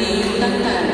đi tất cả